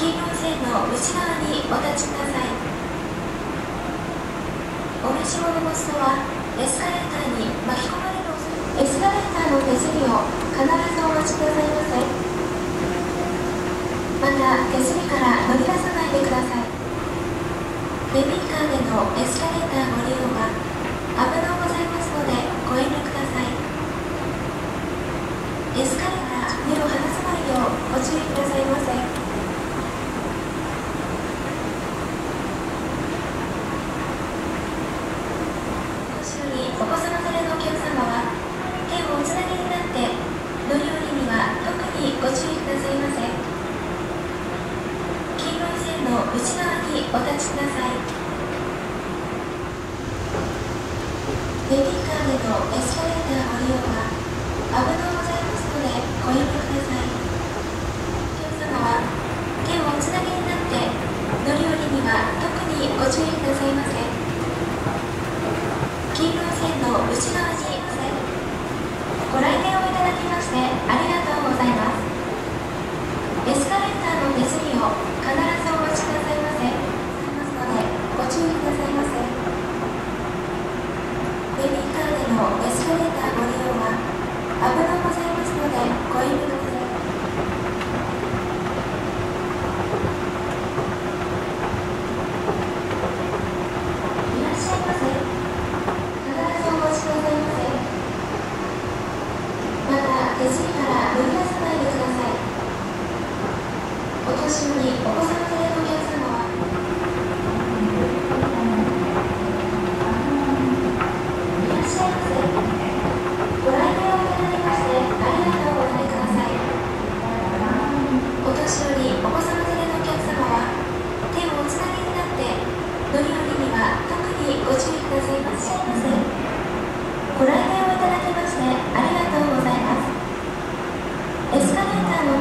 黄色い線の内側にお立ちください。お召し物の人はエスカレーターに巻き込まれるエスカレーターの手すりを必ずお待ちくださいませ。また手すりから乗り出さないでください。ベビーカーでのエスカレーターご利用は危なございますのでご遠慮ください。エスカレーター目を離さないようご注意くださいませ後ろにお子様連れのお客様は手をおつなぎになって乗り降りには特にご注意くださいませ。黄色い線の内側にお立ちください。ベビーカーでのエスカレーターご利用は危なございますのでご遠慮ください。お客様は手をおつなぎになって乗り降りには特にご注意くださいませ。黄色い線の内側にご来店をいただきましてありがとうございますエスカレーターの手すりを必ずお待ちくださいませますのでご注意くださいませ。ベビーカーでのエスカレーターご利用は危なございますのでご遠慮くださいいらっしゃいませ。必ずお待ちくださいませまた手すりお年寄りお子様連れのお客様は手をおつなぎになって乗り降りには特にご注意ください。ませ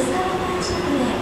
ちなみに。